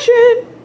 depression.